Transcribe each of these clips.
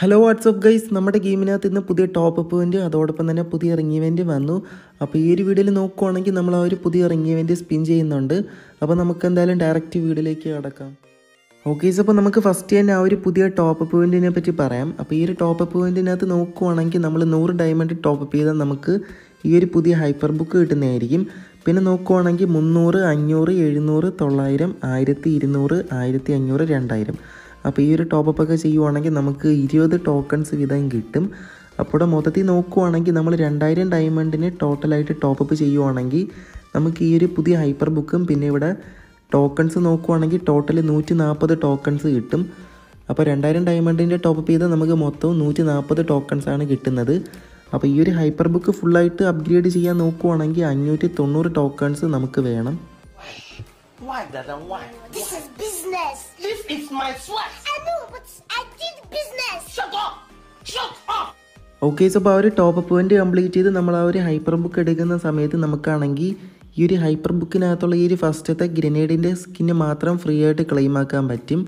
Hello WhatsApp guys നമ്മുടെ ഗെയിമിനകത്ത് ഇന്ന് പുതിയ ടോപ്പ് അപ്പ് ഇവന്റ് അതോടൊപ്പം തന്നെ പുതിയ റിംഗ് ഇവന്റ് വന്നു. അപ്പോൾ ഈ ഒരു വീഡിയോയിൽ നോക്കുവാണെങ്കിൽ നമ്മൾ ആ ഒരു പുതിയ റിംഗ് ഇവന്റ് സ്പിൻ ചെയ്യുന്നുണ്ട്. അപ്പോൾ നമുക്ക് എന്തായാലും ഡയറക്റ്റ് വീഡിയോയിലേക്ക് കടക്കാം. ഓക്കേസ് അപ്പോൾ നമുക്ക് ഫസ്റ്റ് തന്നെ ആ ഒരു പുതിയ ടോപ്പ് അപ്പ് ഇവന്റിനെ പറ്റി പറയാം. അപ്പോൾ ഈ ഒരു ടോപ്പ് അപ്പ് ഇവന്റിനകത്ത് നോക്കുവാണെങ്കിൽ നമ്മൾ നൂറ് ഡയമണ്ട് ടോപ്പ് അപ്പ് ചെയ്താൽ നമുക്ക് ഈ ഒരു പുതിയ ഹൈപ്പർ ബുക്ക് കിട്ടുന്നതായിരിക്കും. പിന്നെ നോക്കുവാണെങ്കിൽ മുന്നൂറ് അഞ്ഞൂറ് എഴുന്നൂറ് തൊള്ളായിരം ആയിരത്തി ഇരുന്നൂറ് ആയിരത്തി അഞ്ഞൂറ് രണ്ടായിരം. അപ്പോൾ ഈ ഒരു ടോപ്പ് ഒക്കെ ചെയ്യുവാണെങ്കിൽ നമുക്ക് ഇരുപത് ടോക്കൺസ് വീതം കിട്ടും. അപ്പോൾ മൊത്തത്തിൽ നോക്കുവാണെങ്കിൽ നമ്മൾ രണ്ടായിരം ഡയമണ്ടിന് ടോട്ടലായിട്ട് ടോപ്പ് ചെയ്യുവാണെങ്കിൽ നമുക്ക് ഈ ഒരു പുതിയ ഹൈപ്പർ ബുക്കും പിന്നെ ഇവിടെ ടോക്കൺസ് നോക്കുവാണെങ്കിൽ ടോട്ടൽ നൂറ്റി നാൽപ്പത് ടോക്കൺസ് കിട്ടും. അപ്പോൾ രണ്ടായിരം ഡയമണ്ടിന്റെ ടോപ്പ് ചെയ്താൽ നമുക്ക് മൊത്തം നൂറ്റി നാൽപ്പത് ടോക്കൺസ് ആണ് കിട്ടുന്നത്. അപ്പോൾ ഈ ഒരു ഹൈപ്പർ ബുക്ക് ഫുള്ളായിട്ട് അപ്ഗ്രേഡ് ചെയ്യാൻ നോക്കുവാണെങ്കിൽ അഞ്ഞൂറ്റി തൊണ്ണൂറ് ടോക്കൺസ് നമുക്ക് വേണം. Why, Dada? Why? This why? is business. This is my sweat. I know, but I did business. Shut up! Shut up! Okay so അപ്പോൾ ആ ഒരു ടോപ്പ് പോയിന്റ് കംപ്ലീറ്റ് ചെയ്ത് നമ്മൾ ആ ഒരു ഹൈപ്പർ ബുക്ക് എടുക്കുന്ന സമയത്ത് നമുക്കാണെങ്കിൽ ഈ ഒരു ഹൈപ്പർ ബുക്കിനകത്തുള്ള ഈ ഒരു ഫസ്റ്റത്തെ ഗ്രനേഡിന്റെ സ്കിന് മാത്രം ഫ്രീ ആയിട്ട് ക്ലെയിം ആക്കാൻ പറ്റും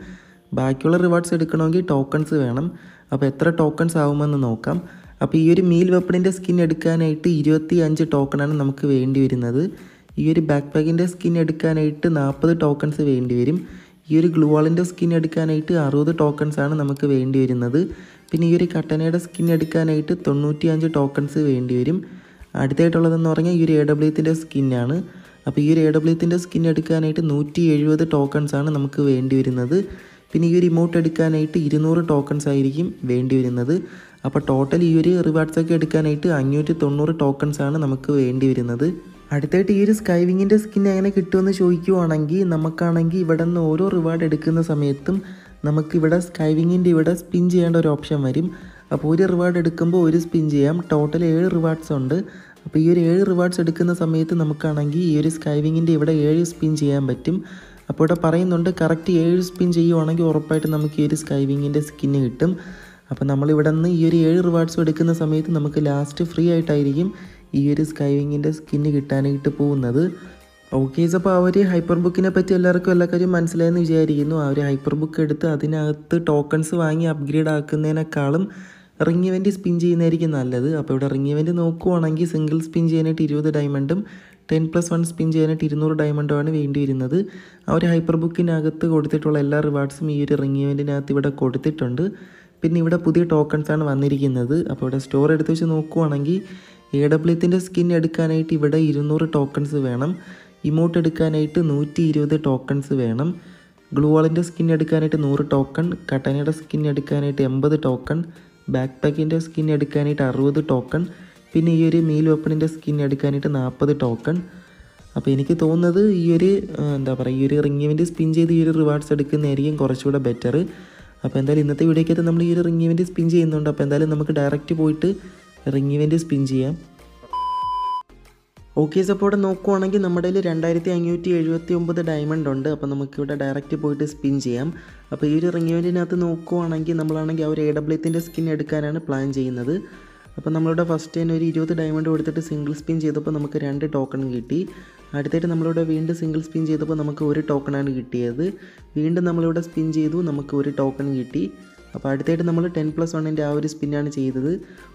ബാക്കിയുള്ള റിവാർഡ്സ് എടുക്കണമെങ്കിൽ ടോക്കൺസ് വേണം അപ്പോൾ എത്ര ടോക്കൺസ് ആവുമെന്ന് നോക്കാം അപ്പോൾ ഈ ഒരു മീൽ വെപ്പണിന്റെ സ്കിൻ എടുക്കാനായിട്ട് ഇരുപത്തി അഞ്ച് ടോക്കണാണ് നമുക്ക് വേണ്ടി വരുന്നത് ഈ ഒരു ബാക്ക് പാക്കിന്റെ സ്കിൻ എടുക്കാനായിട്ട് നാൽപ്പത് ടോക്കൺസ് വേണ്ടി വരും. ഈ ഒരു ഗ്ലൂവാളിന്റെ സ്കിൻ എടുക്കാനായിട്ട് അറുപത് ടോക്കൺസ് ആണ് നമുക്ക് വേണ്ടി വരുന്നത്. പിന്നെ ഈ ഒരു കട്ടനയുടെ സ്കിൻ എടുക്കാനായിട്ട് തൊണ്ണൂറ്റി അഞ്ച് ടോക്കൺസ് വേണ്ടി വരും. അടുത്തായിട്ടുള്ളതെന്ന് പറഞ്ഞാൽ ഈ ഒരു എ ഡബ്ല്യുത്തിന്റെ സ്കിന്നാണ് അപ്പോൾ ഈ ഒരു എ ഡബ്ല്യുത്തിന്റെ സ്കിൻ എടുക്കാനായിട്ട് നൂറ്റി എഴുപത് ടോക്കൺസ് ആണ് നമുക്ക് വേണ്ടി വരുന്നത്. പിന്നെ ഈ ഒരു ഇമോട്ട് എടുക്കാനായിട്ട് ഇരുന്നൂറ് ടോക്കൺസ് ആയിരിക്കും വേണ്ടി വരുന്നത്. അപ്പോൾ ടോട്ടൽ ഈ ഒരു റിവാർഡ്സൊക്കെ എടുക്കാനായിട്ട് അഞ്ഞൂറ്റി തൊണ്ണൂറ് ടോക്കൺസ് ആണ് നമുക്ക് വേണ്ടി വരുന്നത്. അടുത്തായിട്ട് ഈ ഒരു സ്കൈവിങ്ങിന്റെ സ്കിൻ എങ്ങനെ കിട്ടുമെന്ന് ചോദിക്കുവാണെങ്കിൽ നമുക്കാണെങ്കിൽ ഇവിടെ നിന്ന് ഓരോ റിവാർഡ് എടുക്കുന്ന സമയത്തും നമുക്കിവിടെ സ്കൈവിങ്ങിന്റെ ഇവിടെ സ്പിൻ ചെയ്യേണ്ട ഒരു ഓപ്ഷൻ വരും. അപ്പോൾ ഒരു റിവാർഡ് എടുക്കുമ്പോൾ ഒരു സ്പിൻ ചെയ്യാം. ടോട്ടൽ ഏഴ് റിവാർഡ്സ് ഉണ്ട്. അപ്പോൾ ഈ ഒരു ഏഴ് റിവാർഡ്സ് എടുക്കുന്ന സമയത്ത് നമുക്കാണെങ്കിൽ ഈ ഒരു സ്കൈവിങ്ങിന്റെ ഇവിടെ ഏഴ് സ്പിൻ ചെയ്യാൻ പറ്റും. അപ്പോൾ ഇവിടെ പറയുന്നുണ്ട് കറക്റ്റ് ഏഴ് സ്പിൻ ചെയ്യുവാണെങ്കിൽ ഉറപ്പായിട്ട് നമുക്ക് ഈ ഒരു സ്കൈവിങ്ങിന്റെ സ്കിന്ന് കിട്ടും. അപ്പോൾ നമ്മളിവിടെ നിന്ന് ഈ ഒരു ഏഴ് റിവാർഡ്സ് എടുക്കുന്ന സമയത്ത് നമുക്ക് ലാസ്റ്റ് ഫ്രീ ആയിട്ടായിരിക്കും ഈ ഒരു സ്കൈവിങ്ങിന്റെ സ്കിന്ന് കിട്ടാനായിട്ട് പോകുന്നത്. ഓക്കെ അപ്പോൾ ആ ഒരു ഹൈപ്പർ ബുക്കിനെ പറ്റി എല്ലാവർക്കും എല്ലാ കാര്യം മനസ്സിലായെന്ന് വിചാരിക്കുന്നു. ആ ഒരു ഹൈപ്പർ ബുക്ക് എടുത്ത് അതിനകത്ത് ടോക്കൺസ് വാങ്ങി അപ്ഗ്രേഡ് ആക്കുന്നതിനേക്കാളും റിംഗ് ഇവന്റ് സ്പിൻ ചെയ്യുന്നതായിരിക്കും നല്ലത്. അപ്പോൾ ഇവിടെ റിംഗ് ഇവന്റ് നോക്കുവാണെങ്കിൽ സിംഗിൾ സ്പിൻ ചെയ്യാനായിട്ട് ഇരുപത് ഡയമണ്ടും ടെൻ പ്ലസ് വൺ സ്പിൻ ചെയ്യാനായിട്ട് ഇരുന്നൂറ് ഡയമണ്ടുമാണ് വേണ്ടി വരുന്നത് ആ ഒരു ഹൈപ്പർ ബുക്കിനകത്ത് കൊടുത്തിട്ടുള്ള എല്ലാ റിവാർഡ്സും ഈ ഒരു റിംഗ് ഇവന്റിനകത്ത് ഇവിടെ കൊടുത്തിട്ടുണ്ട്. പിന്നെ ഇവിടെ പുതിയ ടോക്കൺസാണ് വന്നിരിക്കുന്നത്. അപ്പോൾ ഇവിടെ സ്റ്റോർ എടുത്ത് വെച്ച് നോക്കുവാണെങ്കിൽ എ ഡബ്ല്യത്തിന്റെ സ്കിൻ എടുക്കാനായിട്ട് ഇവിടെ ഇരുന്നൂറ് ടോക്കൺസ് വേണം. ഇമോട്ട് എടുക്കാനായിട്ട് നൂറ്റി ഇരുപത് ടോക്കൺസ് വേണം. ഗ്ലൂവാളിന്റെ സ്കിൻ എടുക്കാനായിട്ട് നൂറ് ടോക്കൺ കട്ടനയുടെ സ്കിൻ എടുക്കാനായിട്ട് എൺപത് ടോക്കൺ ബാക്ക് പാക്കിന്റെ സ്കിൻ എടുക്കാനായിട്ട് അറുപത് ടോക്കൺ പിന്നെ ഈ ഒരു മീൽ വെപ്പണിന്റെ സ്കിൻ എടുക്കാനായിട്ട് നാൽപ്പത് ടോക്കൺ അപ്പോൾ എനിക്ക് തോന്നുന്നത് ഈ ഒരു എന്താ പറയുക ഈ ഒരു റിംഗ് ഇവന്റ് സ്പിൻ ചെയ്ത് ഈ ഒരു റിവാർഡ്സ് എടുക്കുന്നതായിരിക്കും കുറച്ചുകൂടെ ബെറ്റർ അപ്പോൾ എന്തായാലും ഇന്നത്തെ വീഡിയോക്കകത്ത് നമ്മൾ ഈ ഒരു റിംഗ് ഇവന്റ് സ്പിൻ ചെയ്യുന്നുണ്ട്. അപ്പോൾ എന്തായാലും നമുക്ക് ഡയറക്റ്റ് പോയിട്ട് റിംഗ് ഇവന്റ് സ്പിൻ ചെയ്യാം. ഓക്കെ സപ്പോർട്ട് നോക്കുവാണെങ്കിൽ നമ്മുടെ കയ്യിൽ രണ്ടായിരത്തി അഞ്ഞൂറ്റി എഴുപത്തി ഒമ്പത് ഡയമണ്ട് ഉണ്ട്. അപ്പോൾ നമുക്കിവിടെ ഡയറക്റ്റ് പോയിട്ട് സ്പിൻ ചെയ്യാം. അപ്പോൾ ഈ ഒരു റിംഗ് ഇവന്റിനകത്ത് നോക്കുവാണെങ്കിൽ നമ്മളാണെങ്കിൽ ആ ഒരു എ ഡബ്ല്യത്തിന്റെ സ്കിൻ എടുക്കാനാണ് പ്ലാൻ ചെയ്യുന്നത്. അപ്പോൾ നമ്മളിവിടെ ഫസ്റ്റ് തന്നെ ഒരു ഇരുപത് ഡയമണ്ട് കൊടുത്തിട്ട് സിംഗിൾ സ്പിൻ ചെയ്തപ്പോൾ നമുക്ക് രണ്ട് ടോക്കൺ കിട്ടി. അടുത്തായിട്ട് നമ്മളിവിടെ വീണ്ടും സിംഗിൾ സ്പിൻ ചെയ്തപ്പോൾ നമുക്ക് ഒരു ടോക്കണാണ് കിട്ടിയത്. വീണ്ടും നമ്മളിവിടെ സ്പിൻ ചെയ്തു നമുക്ക് ഒരു ടോക്കൺ കിട്ടി. അപ്പോൾ അടുത്തായിട്ട് നമ്മൾ ടെൻ പ്ലസ് വണ്ണിന്റെ ആ ഒരു സ്പിന്നാണ് ചെയ്തത്.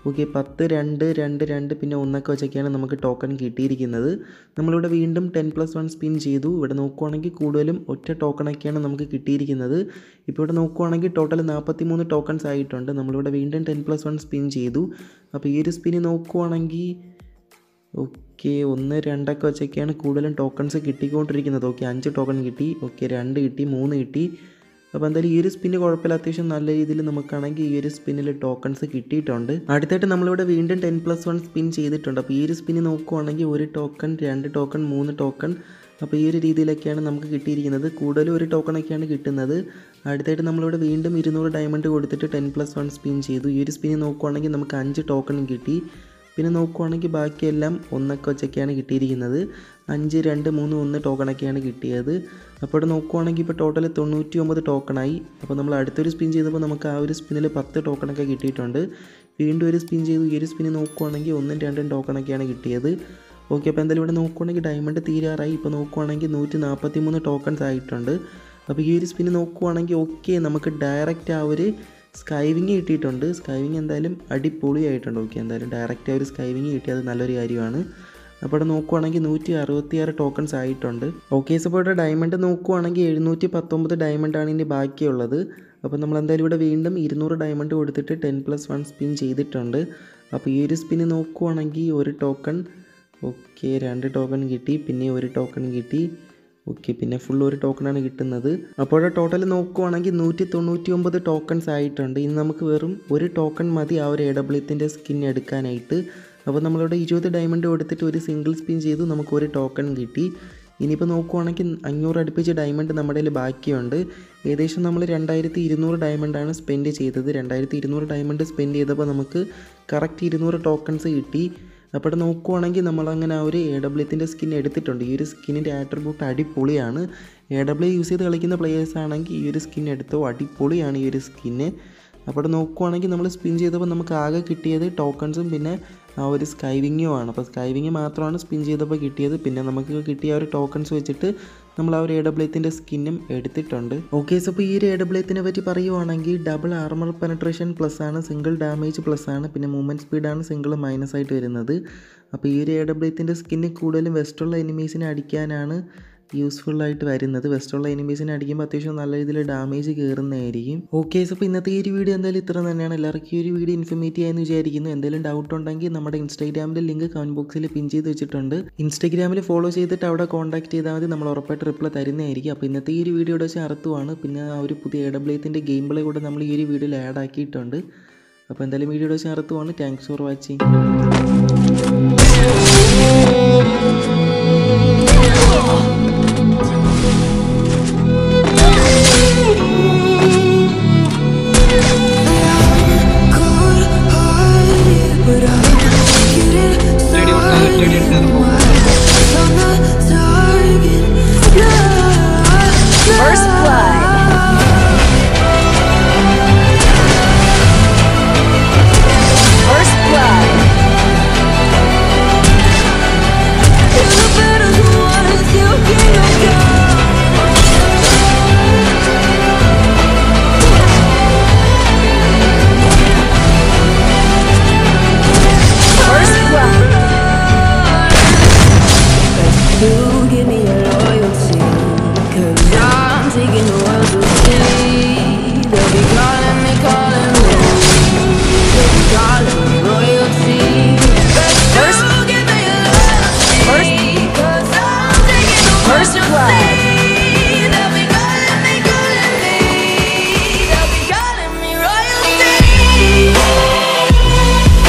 ഓക്കെ പത്ത് രണ്ട് രണ്ട് രണ്ട് പിന്നെ ഒന്നൊക്കെ വെച്ചൊക്കെയാണ് നമുക്ക് ടോക്കൺ കിട്ടിയിരിക്കുന്നത്. നമ്മളിവിടെ വീണ്ടും ടെൻ പ്ലസ് വൺ സ്പിൻ ചെയ്തു. ഇവിടെ നോക്കുവാണെങ്കിൽ കൂടുതലും ഒറ്റ ടോക്കണൊക്കെയാണ് നമുക്ക് കിട്ടിയിരിക്കുന്നത്. ഇപ്പോൾ ഇവിടെ നോക്കുവാണെങ്കിൽ ടോട്ടൽ നാൽപ്പത്തി മൂന്ന് ടോക്കൺസ് ആയിട്ടുണ്ട്. നമ്മളിവിടെ വീണ്ടും ടെൻ പ്ലസ് വൺ സ്പിൻ ചെയ്തു. അപ്പോൾ ഈ ഒരു സ്പിന് നോക്കുവാണെങ്കിൽ ഓക്കെ ഒന്ന് രണ്ടൊക്കെ വെച്ചൊക്കെയാണ് കൂടുതലും ടോക്കൺസ് കിട്ടിക്കൊണ്ടിരിക്കുന്നത്. ഓക്കെ അഞ്ച് ടോക്കൺ കിട്ടി. ഓക്കെ രണ്ട് കിട്ടി മൂന്ന് കിട്ടി. അപ്പോൾ എന്തായാലും ഈ ഒരു സ്പിന്ന് കുഴപ്പമില്ല. അത്യാവശ്യം നല്ല രീതിയിൽ നമുക്കാണെങ്കിൽ ഈ ഒരു സ്പിന്നിൽ ടോക്കൺസ് കിട്ടിയിട്ടുണ്ട്. അടുത്തായിട്ട് നമ്മളിവിടെ വീണ്ടും ടെൻ പ്ലസ് വൺ സ്പിൻ ചെയ്തിട്ടുണ്ട്. അപ്പോൾ ഈ ഒരു സ്പിന്ന് നോക്കുവാണെങ്കിൽ ഒരു ടോക്കൺ രണ്ട് ടോക്കൺ മൂന്ന് ടോക്കൺ അപ്പോൾ ഈ ഒരു രീതിയിലൊക്കെയാണ് നമുക്ക് കിട്ടിയിരിക്കുന്നത്. കൂടുതലും ഒരു ടോക്കണൊക്കെയാണ് കിട്ടുന്നത്. അടുത്തായിട്ട് നമ്മളിവിടെ വീണ്ടും ഇരുന്നൂറ് ഡയമണ്ട് കൊടുത്തിട്ട് ടെൻ പ്ലസ് വൺ സ്പിൻ ചെയ്തു. ഈ ഒരു സ്പിന്ന് നോക്കുവാണെങ്കിൽ നമുക്ക് അഞ്ച് ടോക്കണും കിട്ടി. പിന്നെ നോക്കുവാണെങ്കിൽ ബാക്കിയെല്ലാം ഒന്നൊക്കെ വെച്ചൊക്കെയാണ് കിട്ടിയിരിക്കുന്നത്. അഞ്ച് രണ്ട് മൂന്ന് ഒന്ന് ടോക്കണൊക്കെയാണ് കിട്ടിയത്. അപ്പോൾ ഇവിടെ നോക്കുവാണെങ്കിൽ ഇപ്പോൾ ടോട്ടൽ തൊണ്ണൂറ്റി ഒമ്പത് ടോക്കണായി അപ്പോൾ നമ്മൾ അടുത്തൊരു സ്പിൻ ചെയ്തപ്പോൾ നമുക്ക് ആ ഒരു സ്പിന്നിൽ പത്ത് ടോക്കണൊക്കെ കിട്ടിയിട്ടുണ്ട്. വീണ്ടും ഒരു സ്പിൻ ചെയ്തു. ഈ ഒരു സ്പിന്ന് നോക്കുവാണെങ്കിൽ ഒന്നും രണ്ടും ടോക്കണൊക്കെയാണ് കിട്ടിയത്. ഓക്കെ അപ്പോൾ എന്തായാലും ഇവിടെ നോക്കുവാണെങ്കിൽ ഡയമണ്ട് തീരാറായി. ഇപ്പോൾ നോക്കുവാണെങ്കിൽ നൂറ്റി നാൽപ്പത്തി മൂന്ന് ടോക്കൺസ് ആയിട്ടുണ്ട്. അപ്പോൾ ഈ ഒരു സ്പിന്ന് നോക്കുവാണെങ്കിൽ ഓക്കെ നമുക്ക് ഡയറക്റ്റ് ആ ഒരു സ്കൈവിങ് കിട്ടിയിട്ടുണ്ട്. സ്കൈവിങ് എന്തായാലും അടിപൊളിയായിട്ടുണ്ട്. ഓക്കെ എന്തായാലും ഡയറക്റ്റ് ഒരു സ്കൈവിങ് കിട്ടിയത് നല്ലൊരു കാര്യമാണ്. അപ്പോൾ ഇവിടെ നോക്കുവാണെങ്കിൽ നൂറ്റി അറുപത്തിയാറ് ടോക്കൺസ് ആയിട്ടുണ്ട് ഓക്കെ അപ്പോൾ ഇവിടെ ഡയമണ്ട് നോക്കുവാണെങ്കിൽ എഴുന്നൂറ്റി പത്തൊമ്പത് ആണ് ഇനി ബാക്കിയുള്ളത്. അപ്പോൾ നമ്മൾ എന്തായാലും ഇവിടെ വീണ്ടും ഇരുന്നൂറ് ഡയമണ്ട് കൊടുത്തിട്ട് ടെൻ പ്ലസ് വൺ സ്പിൻ ചെയ്തിട്ടുണ്ട്. അപ്പോൾ ഈ ഒരു സ്പിന് നോക്കുവാണെങ്കിൽ ഒരു ടോക്കൺ ഓക്കെ രണ്ട് ടോക്കൺ കിട്ടി. പിന്നെ ഒരു ടോക്കൺ കിട്ടി. ഓക്കെ പിന്നെ ഫുൾ ഒരു ടോക്കണാണ് കിട്ടുന്നത്. അപ്പോൾ ടോട്ടൽ നോക്കുവാണെങ്കിൽ നൂറ്റി തൊണ്ണൂറ്റി ഒമ്പത് ടോക്കൺസ് ആയിട്ടുണ്ട്. ഇനി നമുക്ക് വെറും ഒരു ടോക്കൺ മതി ആ ഒരു എ ഡബ്ല്യത്തിന്റെ സ്കിൻ എടുക്കാനായിട്ട്. അപ്പോൾ നമ്മളിവിടെ ഇരുപത് ഡയമണ്ട് കൊടുത്തിട്ട് ഒരു സിംഗിൾ സ്പിൻ ചെയ്തു നമുക്ക് ഒരു ടോക്കൺ കിട്ടി. ഇനിയിപ്പോൾ നോക്കുവാണെങ്കിൽ അഞ്ഞൂറ് അടുപ്പിച്ച് ഡയമണ്ട് നമ്മുടെ കയ്യിൽ ബാക്കിയുണ്ട്. ഏകദേശം നമ്മൾ രണ്ടായിരത്തി ഇരുന്നൂറ് ഡയമണ്ടാണ് സ്പെൻഡ് ചെയ്തത്. രണ്ടായിരത്തി ഇരുന്നൂറ് ഡയമണ്ട് സ്പെൻഡ് ചെയ്തപ്പോൾ നമുക്ക് കറക്റ്റ് ഇരുന്നൂറ് ടോക്കൺസ് കിട്ടി. അപ്പോൾ നോക്കുവാണെങ്കിൽ നമ്മളങ്ങനെ ആ ഒരു എ ഡബ്ല്യത്തിന്റെ സ്കിൻ എടുത്തിട്ടുണ്ട്. ഈ ഒരു സ്കിന്നിന്റെ ആട്രിബ്യൂട്ട് അടിപൊളിയാണ്. എ ഡബ്ല്യു യൂസ് ചെയ്ത് കളിക്കുന്ന പ്ലേയേഴ്സ് ആണെങ്കിൽ ഈ ഒരു സ്കിൻ എടുത്തോ അടിപൊളിയാണ് ഈ ഒരു സ്കിന്ന് അപ്പോൾ നോക്കുവാണെങ്കിൽ നമ്മൾ സ്പിൻ ചെയ്തപ്പോൾ നമുക്ക് ആകെ കിട്ടിയത് ടോക്കൺസും പിന്നെ ആ ഒരു സ്കൈവിങ്ങും ആണ്. അപ്പോൾ സ്കൈവിങ് മാത്രമാണ് സ്പിൻ ചെയ്തപ്പോൾ കിട്ടിയത്. പിന്നെ നമുക്ക് കിട്ടിയ ഒരു ടോക്കൺസ് വെച്ചിട്ട് നമ്മൾ ആ ഒരു എ ഡബ്ല്യത്തിന്റെ സ്കിന്നും എടുത്തിട്ടുണ്ട്. ഓക്കെ സോ അപ്പോൾ ഈ ഒരു എ ഡബ്ല്യത്തിനെ പറ്റി പറയുവാണെങ്കിൽ ഡബിൾ ആർമർ പെനട്രേഷൻ പ്ലസ് ആണ് സിംഗിൾ ഡാമേജ് പ്ലസ് ആണ് പിന്നെ മൂവ്മെന്റ് സ്പീഡാണ് സിംഗിൾ മൈനസ് ആയിട്ട് വരുന്നത്. അപ്പോൾ ഈ ഒരു എ ഡബ്ല്യത്തിന്റെ സ്കിന്ന് കൂടുതലും വെസ്റ്റുള്ള എനിമീസിനെ അടിക്കാനാണ് യൂസ്ഫുൾ ആയിട്ട് വരുന്നത്. വെസ്റ്റുള്ള എനിമീസിനെ അടിക്കുമ്പോൾ അത്യാവശ്യം നല്ല രീതിയിൽ ഡാമേജ് കയറുന്നതായിരിക്കും ഓക്കെ സോ അപ്പോൾ ഇന്നത്തെ ഈ ഒരു വീഡിയോ എന്തായാലും ഇത്ര തന്നെയാണ്. എല്ലാവർക്കും ഈ ഒരു വീഡിയോ ഇൻഫർമേറ്റീവ് ആയെന്ന് വിചാരിക്കുന്നു. എന്തെങ്കിലും ഡൗട്ട് ഉണ്ടെങ്കിൽ നമ്മുടെ ഇൻസ്റ്റാഗ്രാമിലെ ലിങ്ക് കമന്റ് ബോക്സിൽ പിൻ ചെയ്ത് വെച്ചിട്ടുണ്ട്. ഇൻസ്റ്റാഗ്രാമിൽ ഫോളോ ചെയ്തിട്ട് അവിടെ കോൺടാക്ട് ചെയ്താൽ മതി. നമ്മൾ ഉറപ്പായിട്ട് റിപ്ലൈ തരുന്നതായിരിക്കും. അപ്പോൾ ഇന്നത്തെ ഈ ഒരു വീഡിയോയുടെ വെച്ച് അർത്ഥമാണ് പിന്നെ ആ ഒരു പുതിയ എ ഡബ്ല്യത്തിന്റെ ഗെയിം പ്ലേ കൂടെ നമ്മൾ ഈ ഒരു വീഡിയോയിൽ ആഡ് ആക്കിയിട്ടുണ്ട്. അപ്പോൾ എന്തായാലും വീഡിയോയുടെ വെച്ച് അർത്ഥമാണ് താങ്ക്സ് ഫോർ വാച്ചിങ്